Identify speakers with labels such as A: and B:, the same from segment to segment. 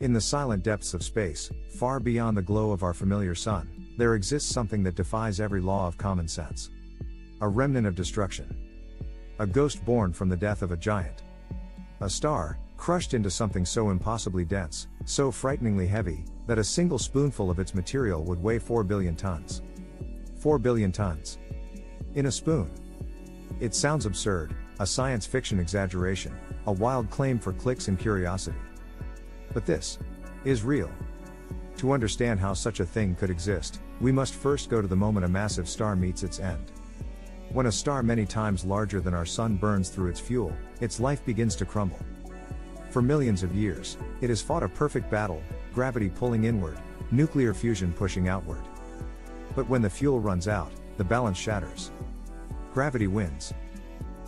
A: In the silent depths of space, far beyond the glow of our familiar sun, there exists something that defies every law of common sense. A remnant of destruction. A ghost born from the death of a giant. A star, crushed into something so impossibly dense, so frighteningly heavy, that a single spoonful of its material would weigh 4 billion tons. 4 billion tons. In a spoon. It sounds absurd, a science fiction exaggeration, a wild claim for clicks and curiosity. But this is real. To understand how such a thing could exist, we must first go to the moment a massive star meets its end. When a star many times larger than our sun burns through its fuel, its life begins to crumble. For millions of years, it has fought a perfect battle, gravity pulling inward, nuclear fusion pushing outward. But when the fuel runs out, the balance shatters. Gravity wins.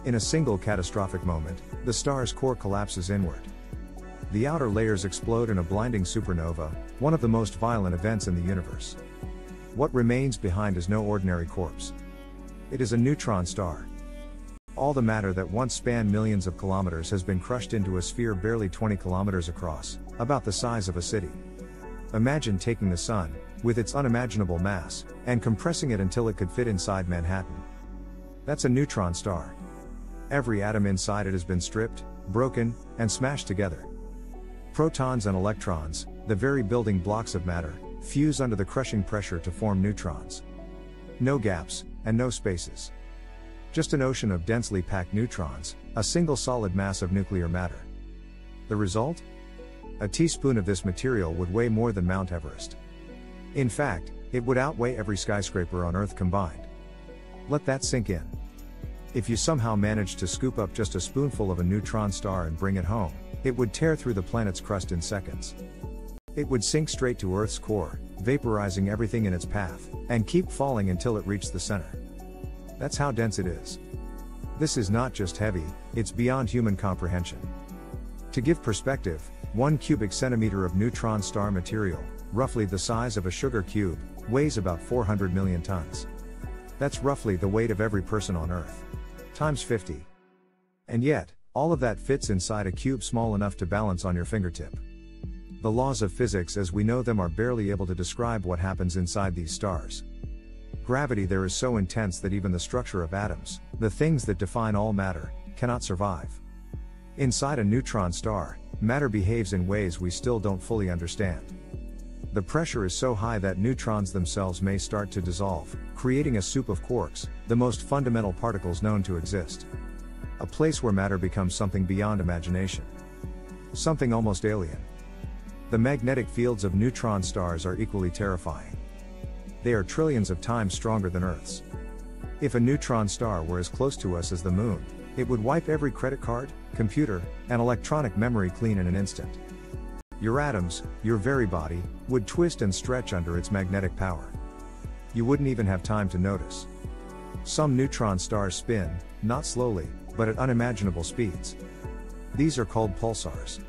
A: In a single catastrophic moment, the star's core collapses inward. The outer layers explode in a blinding supernova, one of the most violent events in the universe. What remains behind is no ordinary corpse. It is a neutron star. All the matter that once spanned millions of kilometers has been crushed into a sphere barely 20 kilometers across, about the size of a city. Imagine taking the sun, with its unimaginable mass, and compressing it until it could fit inside Manhattan. That's a neutron star. Every atom inside it has been stripped, broken, and smashed together. Protons and electrons, the very building blocks of matter, fuse under the crushing pressure to form neutrons. No gaps, and no spaces. Just an ocean of densely packed neutrons, a single solid mass of nuclear matter. The result? A teaspoon of this material would weigh more than Mount Everest. In fact, it would outweigh every skyscraper on Earth combined. Let that sink in. If you somehow managed to scoop up just a spoonful of a neutron star and bring it home, it would tear through the planet's crust in seconds. It would sink straight to Earth's core, vaporizing everything in its path, and keep falling until it reached the center. That's how dense it is. This is not just heavy, it's beyond human comprehension. To give perspective, one cubic centimeter of neutron star material, roughly the size of a sugar cube, weighs about 400 million tons. That's roughly the weight of every person on Earth. Times 50. And yet, all of that fits inside a cube small enough to balance on your fingertip. The laws of physics as we know them are barely able to describe what happens inside these stars. Gravity there is so intense that even the structure of atoms, the things that define all matter, cannot survive. Inside a neutron star, matter behaves in ways we still don't fully understand. The pressure is so high that neutrons themselves may start to dissolve, creating a soup of quarks, the most fundamental particles known to exist a place where matter becomes something beyond imagination. Something almost alien. The magnetic fields of neutron stars are equally terrifying. They are trillions of times stronger than Earth's. If a neutron star were as close to us as the moon, it would wipe every credit card, computer, and electronic memory clean in an instant. Your atoms, your very body, would twist and stretch under its magnetic power. You wouldn't even have time to notice. Some neutron stars spin, not slowly, but at unimaginable speeds. These are called pulsars.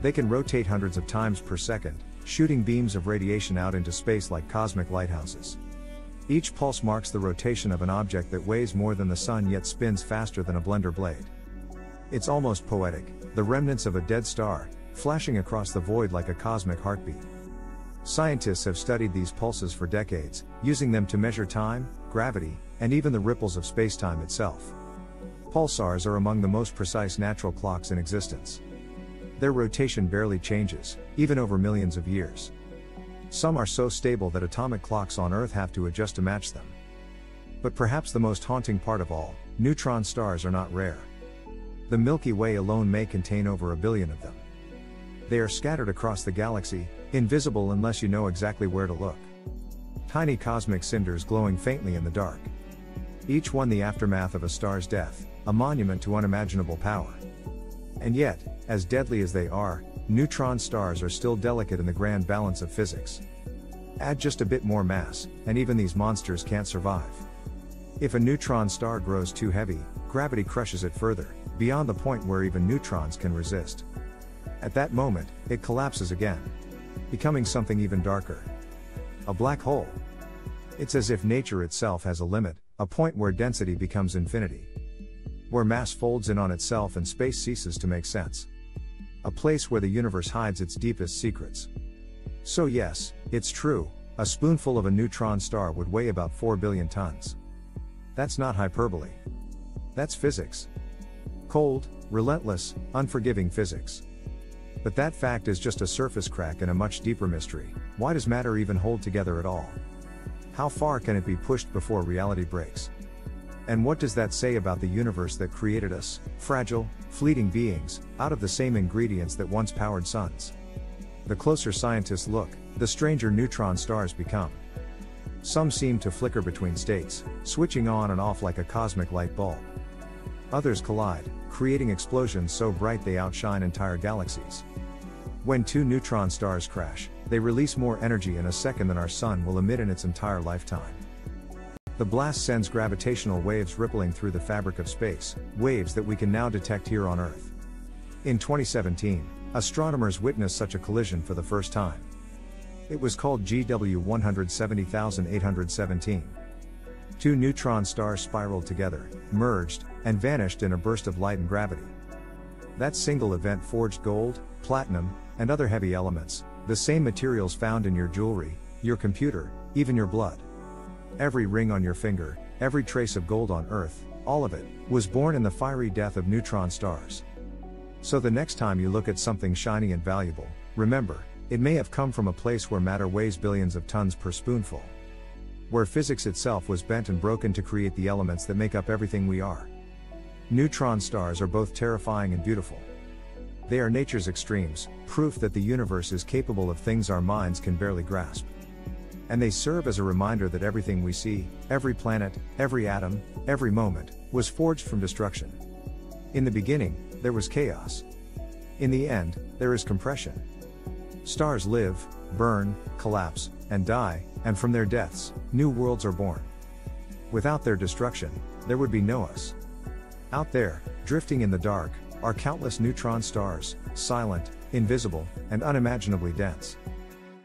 A: They can rotate hundreds of times per second, shooting beams of radiation out into space like cosmic lighthouses. Each pulse marks the rotation of an object that weighs more than the sun yet spins faster than a blender blade. It's almost poetic, the remnants of a dead star, flashing across the void like a cosmic heartbeat. Scientists have studied these pulses for decades, using them to measure time, gravity, and even the ripples of spacetime itself. Pulsars are among the most precise natural clocks in existence. Their rotation barely changes, even over millions of years. Some are so stable that atomic clocks on Earth have to adjust to match them. But perhaps the most haunting part of all, neutron stars are not rare. The Milky Way alone may contain over a billion of them. They are scattered across the galaxy, invisible unless you know exactly where to look. Tiny cosmic cinders glowing faintly in the dark. Each one the aftermath of a star's death, a monument to unimaginable power. And yet, as deadly as they are, neutron stars are still delicate in the grand balance of physics. Add just a bit more mass, and even these monsters can't survive. If a neutron star grows too heavy, gravity crushes it further, beyond the point where even neutrons can resist. At that moment, it collapses again, becoming something even darker. A black hole. It's as if nature itself has a limit, a point where density becomes infinity where mass folds in on itself and space ceases to make sense. a place where the universe hides its deepest secrets. So, yes, it's true, a spoonful of a neutron star would weigh about 4 billion tons. That's not hyperbole. That's physics. Cold, relentless, unforgiving physics. But that fact is just a surface crack in a much deeper mystery. Why does matter even hold together at all? How far can it be pushed before reality breaks? And what does that say about the universe that created us, fragile, fleeting beings, out of the same ingredients that once powered suns? The closer scientists look, the stranger neutron stars become. Some seem to flicker between states, switching on and off like a cosmic light bulb. Others collide, creating explosions so bright they outshine entire galaxies. When two neutron stars crash, they release more energy in a second than our Sun will emit in its entire lifetime. The blast sends gravitational waves rippling through the fabric of space, waves that we can now detect here on Earth. In 2017, astronomers witnessed such a collision for the first time. It was called GW 170817. Two neutron stars spiraled together, merged, and vanished in a burst of light and gravity. That single event forged gold, platinum, and other heavy elements, the same materials found in your jewelry, your computer, even your blood. Every ring on your finger, every trace of gold on Earth, all of it, was born in the fiery death of neutron stars. So the next time you look at something shiny and valuable, remember, it may have come from a place where matter weighs billions of tons per spoonful. Where physics itself was bent and broken to create the elements that make up everything we are. Neutron stars are both terrifying and beautiful. They are nature's extremes, proof that the universe is capable of things our minds can barely grasp. And they serve as a reminder that everything we see, every planet, every atom, every moment, was forged from destruction. In the beginning, there was chaos. In the end, there is compression. Stars live, burn, collapse, and die, and from their deaths, new worlds are born. Without their destruction, there would be no us. Out there, drifting in the dark, are countless neutron stars, silent, invisible, and unimaginably dense.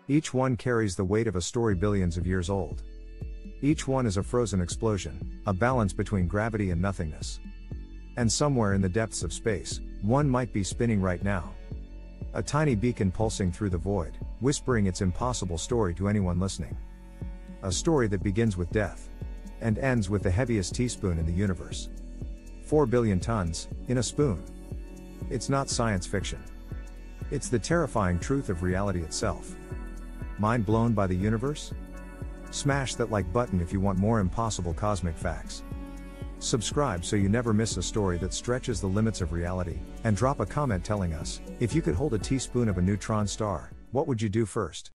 A: Each one carries the weight of a story billions of years old. Each one is a frozen explosion, a balance between gravity and nothingness. And somewhere in the depths of space, one might be spinning right now. A tiny beacon pulsing through the void, whispering its impossible story to anyone listening. A story that begins with death and ends with the heaviest teaspoon in the universe. 4 billion tons, in a spoon. It's not science fiction. It's the terrifying truth of reality itself. Mind blown by the universe? Smash that like button if you want more impossible cosmic facts. Subscribe so you never miss a story that stretches the limits of reality, and drop a comment telling us if you could hold a teaspoon of a neutron star, what would you do first?